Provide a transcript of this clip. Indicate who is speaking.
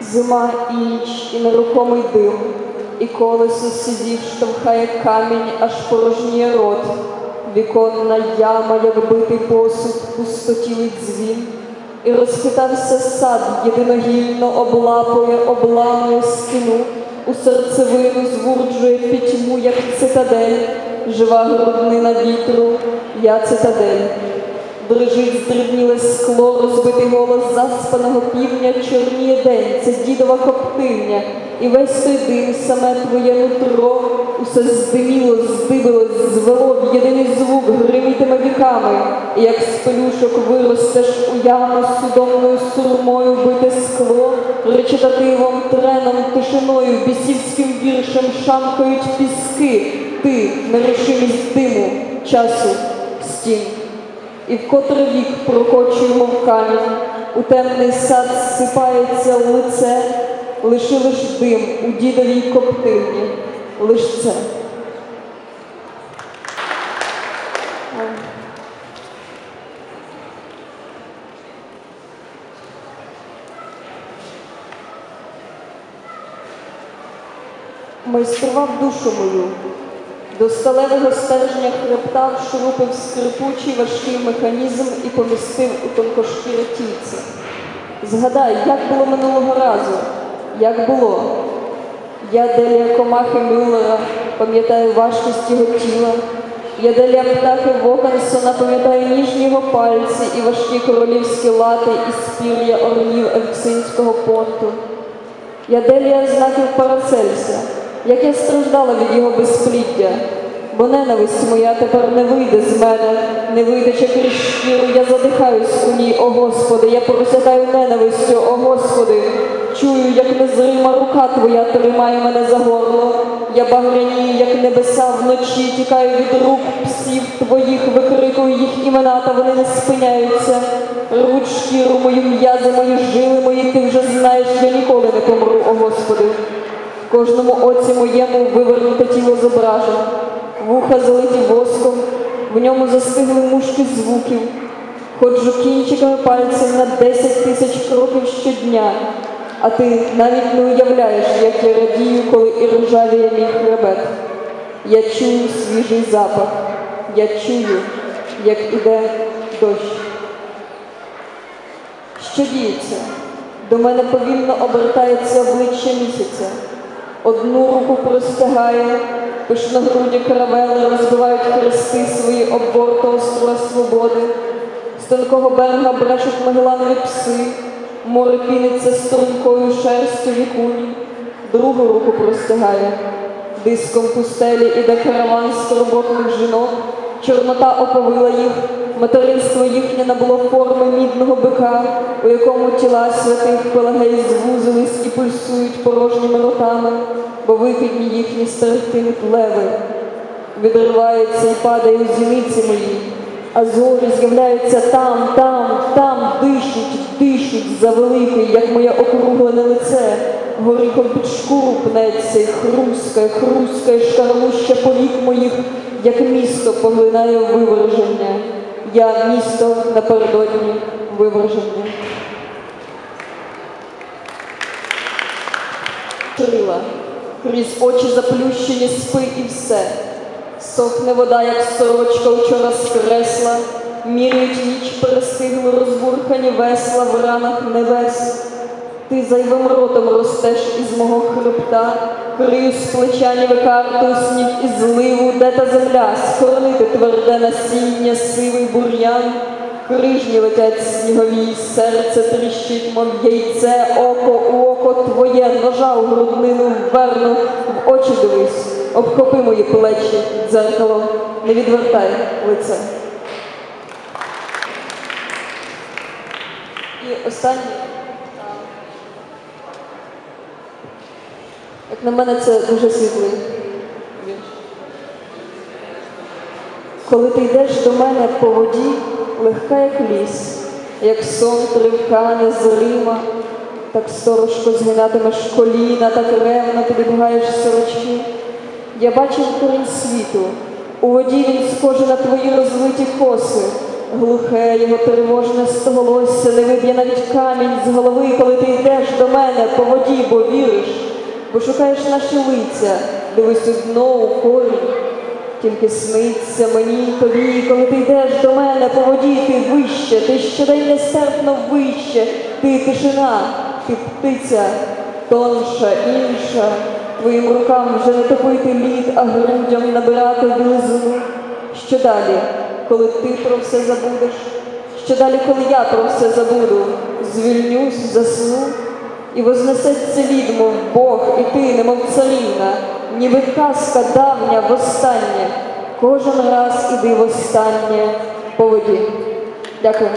Speaker 1: Зима і ніч, і нерухомий дим, і колесо сидів, штовхає камінь, аж порожніє рот. Віконна яма, як битий посуд, пустотілий дзвін, і розхитався сад, єдиногільно облапує, обламує стіну, у серцевину звурджує пітьму, як цитадель, жива груднина вітру, я цитадель. Дрижить здрібніле скло, розбитий голос заспаного півня, чорніє день, це дідова коптильня, і весь той дим, саме твоє нутро, усе здиміло, здибилось, звело в єдиний звук, гримітиме віками, і як з пелюшок виростеш у яму судомною сурмою бите скло, речитативом, треном, тишиною, бісівським віршем шамкають піски, ти, нерушимість диму, часу, стін. І вкотре вік прокочуємо в камінь, у темний сад сипається лице, лиши лиш дим у дідовій коптильні, лиш це. Майстрував душу мою, до сталевого стержня хребта вшурупив скрипучий важкий механізм і помістив у тонкошкіре тільце. Згадай, як було минулого разу, як було. Я Делія Комахи Мюллера пам'ятаю важкість його тіла. Я Делія птахи Вокансона пам'ятаю ніжні його пальці і важкі королівські лати і спір'я орлів Евксинського понту. Я Делія знаків Парацельса, як я страждала від його безпліддя, бо ненависть моя тепер не вийде з мене, не вийде через шкіру, я задихаюсь у ній, о Господи, я просякаю ненавистю, о Господи, чую, як незрима рука Твоя тримає мене за горло, я багрянію, як небеса вночі, тікаю від рук псів Твоїх, викрикую їх імена, та вони не спиняються. Рвуть шкіру мою, м'язи мої, жили мої, ти вже знаєш, я ніколи не помру, о Господи. Кожному оці моєму вивернуте тіло зображено, вуха залиті воском, в ньому застигли мушки звуків. Ходжу кінчиками пальців на 10 тисяч кроків щодня, а ти навіть не уявляєш, як я радію, коли і ржавіє мій хребет. Я чую свіжий запах, я чую, як іде дощ. Що діється? До мене повільно обертається обличчя місяця. Одну руку простягає, пишногруді каравели розбивають хрести свої оборта острова свободи. З тонкого берега брешуть магеланові пси, море піниться стрункою шерстю вікуні. Другу руку простягає. Диском пустелі іде караван скорботних жінок, чорнота оповила їх, материнство їхнє набуло форми мідного бика, у якому тіла святих пелагей звузились і пульсують порожніми ротами, бо викидні їхні стертинуть леви. Відривається і падає у зіниці мої, а зорі з'являються там, там, там, дишуть, дишуть завеликий, як моє округлене лице. Горіхом під шкуру пнеться і хрускає, хрускає шкарлуща повік моїх, як місто поглинає виверження. Я місто напередодні виверження. Крила, крізь очі заплющені спи і все. Сохне вода, як сорочка вчора скресла, міряють ніч перестигли розбурхані весла в ранах небес. Ти зайвим ротом ростеш із мого хребта, крию з плеча ніби сніг і зливу, де та земля, схоронити тверде насіння, сивий бур'ян, крижні летять снігові, серце тріщить, мов яйце, око у око твоє, ножа у груднину вверну, в очі дивись, обхопи мої плечі, дзеркало, не відвертай лице. І останнє. Як на мене, це дуже світлий. Коли ти йдеш до мене по воді, легка, як ліс, як сон тривка незрима, так сторожко згинатимеш коліна, так ревно ти вибігаєш сорочки. Я бачив корінь світу, у воді він схожий на твої розлиті коси, Глухе його тривожне стоголосся, не виб'є навіть камінь з голови, коли ти йдеш до мене по воді, бо віриш, бо шукаєш наші лиця, дивись у дно у корінь. Тільки сниться мені тобі, коли ти йдеш до мене по воді, ти вище, ти щодень нестерпно вище, ти тишина, ти птиця, тонша, інша. Твоїм рукам вже не топити лід, а грудям набирати білизну. Що далі, коли ти про все забудеш? Що далі, коли я про все забуду? Звільнюсь, засну, і вознесеться лід, мов Бог, і ти, немов царівна, ніби казка давня востаннє. Кожен раз іди востаннє по воді. Дякую.